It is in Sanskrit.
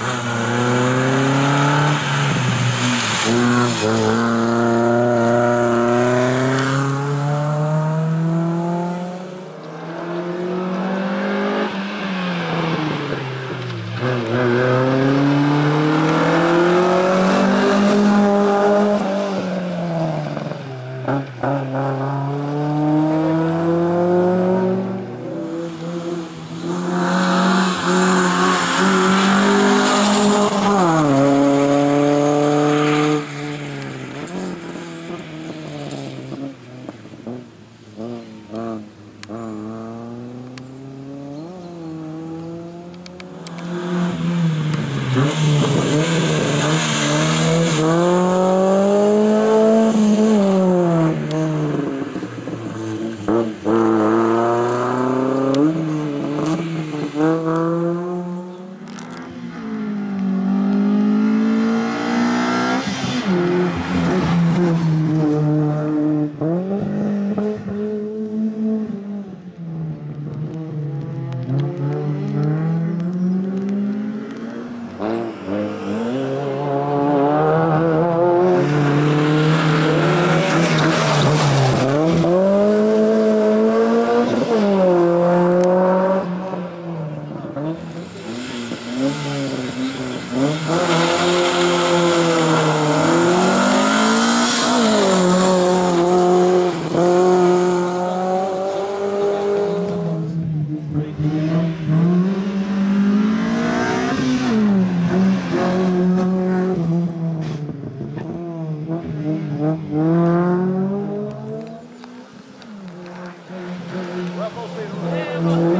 Amen. Vai, Vamos,